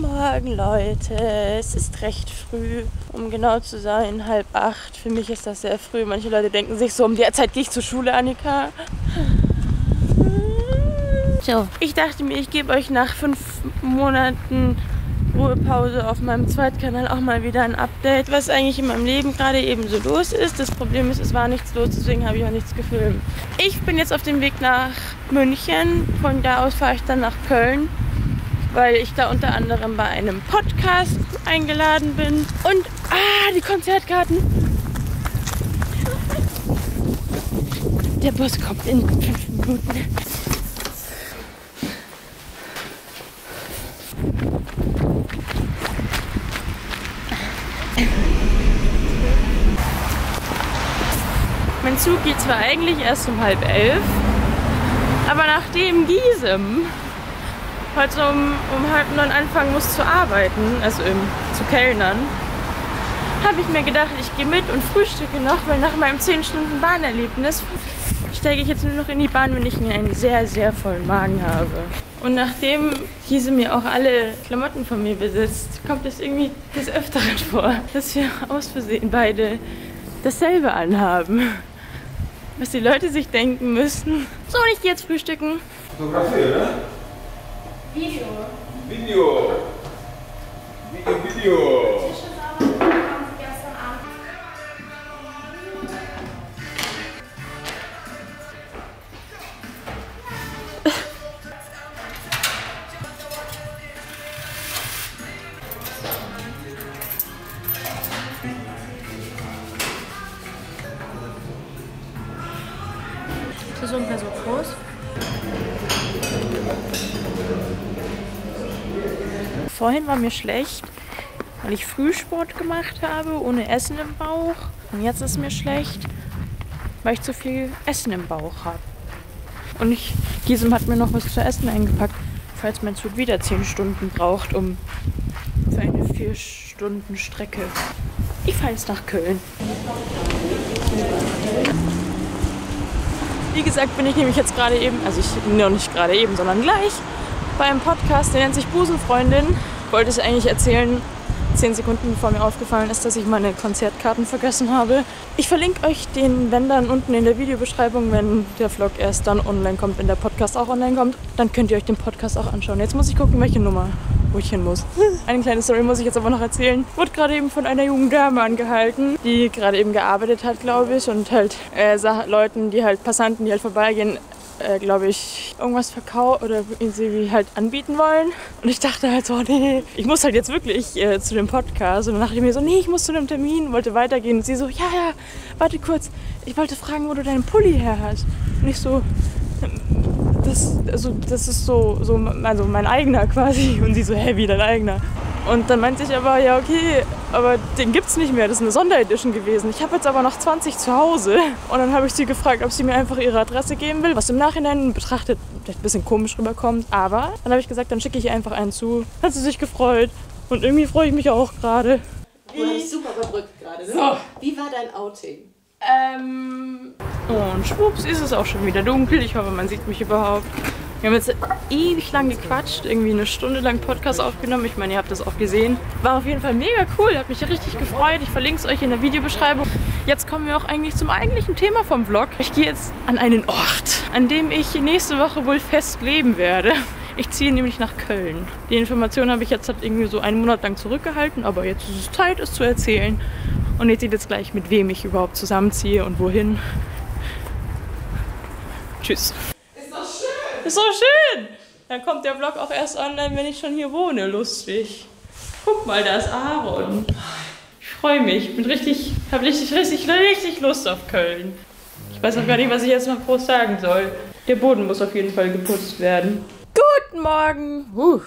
Guten Morgen, Leute. Es ist recht früh, um genau zu sein, halb acht. Für mich ist das sehr früh. Manche Leute denken sich so, um die Zeit gehe ich zur Schule, Annika. So, ich dachte mir, ich gebe euch nach fünf Monaten Ruhepause auf meinem Zweitkanal auch mal wieder ein Update, was eigentlich in meinem Leben gerade eben so los ist. Das Problem ist, es war nichts los, deswegen habe ich auch nichts gefilmt. Ich bin jetzt auf dem Weg nach München. Von da aus fahre ich dann nach Köln weil ich da unter anderem bei einem Podcast eingeladen bin. Und, ah, die Konzertkarten. Der Bus kommt in fünf Minuten. Mein Zug geht zwar eigentlich erst um halb elf, aber nachdem Giesem heute um, um halb neun anfangen muss zu arbeiten, also im, zu Kellnern, habe ich mir gedacht, ich gehe mit und frühstücke noch, weil nach meinem 10 Stunden Bahnerlebnis steige ich jetzt nur noch in die Bahn, wenn ich einen sehr, sehr vollen Magen habe. Und nachdem diese mir auch alle Klamotten von mir besitzt, kommt es irgendwie des Öfteren vor, dass wir aus Versehen beide dasselbe anhaben. Was die Leute sich denken müssen. So, ich gehe jetzt frühstücken. Fotografie, oder? Video. Video. Video, Video. Gestern Abend. Ist ungefähr so groß? Vorhin war mir schlecht, weil ich Frühsport gemacht habe, ohne Essen im Bauch. Und jetzt ist mir schlecht, weil ich zu viel Essen im Bauch habe. Und ich, Gisem hat mir noch was zu essen eingepackt, falls mein Zug wieder 10 Stunden braucht, um für eine 4 Stunden Strecke. Ich fahre jetzt nach Köln. Wie gesagt, bin ich nämlich jetzt gerade eben, also ich noch nicht gerade eben, sondern gleich bei einem Podcast, der nennt sich Busenfreundin. Wollte es eigentlich erzählen, zehn Sekunden bevor mir aufgefallen ist, dass ich meine Konzertkarten vergessen habe. Ich verlinke euch den Wendern unten in der Videobeschreibung, wenn der Vlog erst dann online kommt, wenn der Podcast auch online kommt. Dann könnt ihr euch den Podcast auch anschauen. Jetzt muss ich gucken, welche Nummer, wo ich hin muss. Eine kleine Story muss ich jetzt aber noch erzählen. Wurde gerade eben von einer jungen Dame angehalten, die gerade eben gearbeitet hat, glaube ich, und halt äh, Leuten, die halt Passanten, die halt vorbeigehen, äh, glaube ich, irgendwas verkaufen oder irgendwie halt anbieten wollen. Und ich dachte halt so, nee, ich muss halt jetzt wirklich äh, zu dem Podcast. Und dann dachte ich mir so, nee, ich muss zu einem Termin, wollte weitergehen. Und sie so, ja, ja, warte kurz, ich wollte fragen, wo du deinen Pulli her hast. Und ich so, das, also, das ist so, so also mein eigener quasi. Und sie so, hä, wie dein eigener? Und dann meinte ich aber, ja, okay, aber den gibt's nicht mehr. Das ist eine Sonderedition gewesen. Ich habe jetzt aber noch 20 zu Hause. Und dann habe ich sie gefragt, ob sie mir einfach ihre Adresse geben will, was im Nachhinein betrachtet vielleicht ein bisschen komisch rüberkommt. Aber dann habe ich gesagt, dann schicke ich ihr einfach einen zu. Hat sie sich gefreut. Und irgendwie freue ich mich auch gerade. Du hast super überbrückt gerade, ne? So. Wie war dein Outing? Ähm, und schwupps ist es auch schon wieder dunkel. Ich hoffe, man sieht mich überhaupt. Wir haben jetzt ewig lang gequatscht, irgendwie eine Stunde lang Podcast aufgenommen. Ich meine, ihr habt das auch gesehen. War auf jeden Fall mega cool, hat mich richtig gefreut. Ich verlinke es euch in der Videobeschreibung. Jetzt kommen wir auch eigentlich zum eigentlichen Thema vom Vlog. Ich gehe jetzt an einen Ort, an dem ich nächste Woche wohl fest leben werde. Ich ziehe nämlich nach Köln. Die Information habe ich jetzt halt irgendwie so einen Monat lang zurückgehalten, aber jetzt ist es Zeit, es zu erzählen. Und ihr seht jetzt gleich, mit wem ich überhaupt zusammenziehe und wohin. Tschüss. Ist so schön! Dann kommt der Vlog auch erst online, wenn ich schon hier wohne. Lustig. Guck mal, da ist Aaron. Ich freue mich. Bin richtig, habe richtig, richtig, richtig Lust auf Köln. Ich weiß auch gar nicht, was ich jetzt noch groß sagen soll. Der Boden muss auf jeden Fall geputzt werden. Guten Morgen. Huh,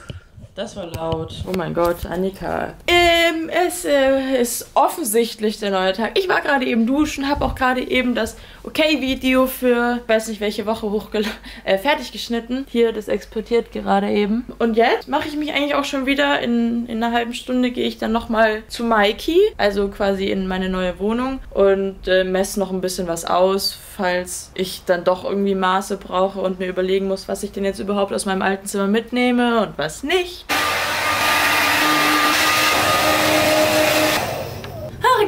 das war laut. Oh mein Gott, Annika. Ähm, es äh, ist offensichtlich der neue Tag. Ich war gerade eben duschen, habe auch gerade eben das Okay-Video für, ich weiß nicht welche Woche hochgel äh, fertig geschnitten. Hier, das exportiert gerade eben. Und jetzt mache ich mich eigentlich auch schon wieder. In, in einer halben Stunde gehe ich dann nochmal zu Mikey, also quasi in meine neue Wohnung und äh, messe noch ein bisschen was aus, falls ich dann doch irgendwie Maße brauche und mir überlegen muss, was ich denn jetzt überhaupt aus meinem alten Zimmer mitnehme und was nicht.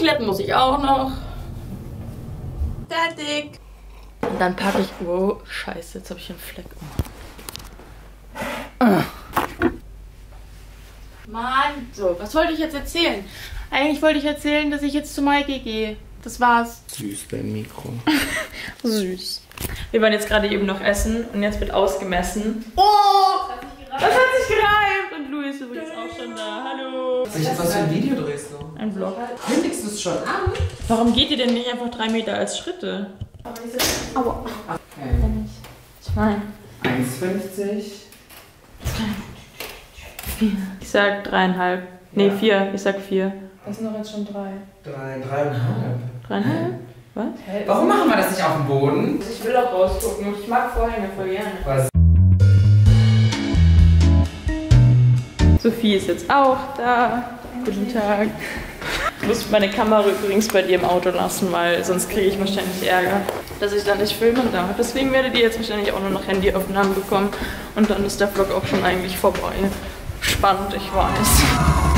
Kletten muss ich auch noch. Fertig. Und dann packe ich. Oh, scheiße, jetzt habe ich einen Fleck. Ah. Mann, so, was wollte ich jetzt erzählen? Eigentlich wollte ich erzählen, dass ich jetzt zu Maike gehe. Das war's. Süß dein Mikro. Süß. Wir waren jetzt gerade eben noch essen und jetzt wird ausgemessen. Oh! Das hat sich gereimt! Und Louis ist übrigens auch schon da. Hallo! Was für ein Video drehst du? Ein Vlog. Kündigst du es schon an? Warum geht ihr denn nicht einfach drei Meter als Schritte? Aua. Okay. Ich meine, 1,50. ich sag dreieinhalb. Nee, Ja. vier. Ich sag vier. Das sind doch jetzt schon drei. Drei, dreieinhalb. Dreieinhalb? Was? Warum machen wir das nicht auf dem Boden? Ich will auch rausgucken. Ich mag Vorhänge voll gerne. Was? Sophie ist jetzt auch da. Guten Tag. Ich muss meine Kamera übrigens bei dir im Auto lassen, weil sonst kriege ich wahrscheinlich Ärger, dass ich da nicht filmen darf. Deswegen werdet ihr jetzt wahrscheinlich auch nur noch Handyaufnahmen bekommen und dann ist der Vlog auch schon eigentlich vorbei. Spannend, ich weiß.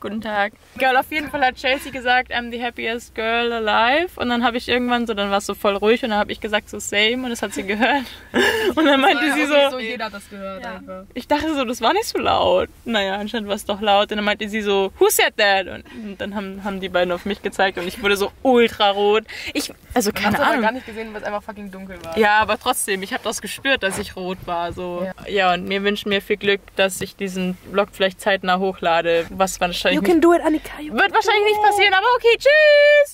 Guten Tag. Girl, auf jeden Fall hat Chelsea gesagt, I'm the happiest girl alive. Und dann habe ich irgendwann so, dann war es so voll ruhig und dann habe ich gesagt so same und das hat sie gehört. Und dann meinte sie so, jeder hat das gehört einfach. ich dachte so, das war nicht so laut. Naja, anscheinend war es doch laut. Und dann meinte sie so, who said that? Und, und dann haben, haben die beiden auf mich gezeigt und ich wurde so ultra rot. Ich, also keine hat aber Ahnung. gar nicht gesehen, weil es einfach fucking dunkel war. Ja, aber trotzdem, ich habe das gespürt, dass ich rot war. So. Ja. und mir wünschen mir viel Glück, dass ich diesen Vlog vielleicht zeitnah hochlade. Was wahrscheinlich nicht, do it, Annika. wird wahrscheinlich nicht passieren, aber okay, tschüss!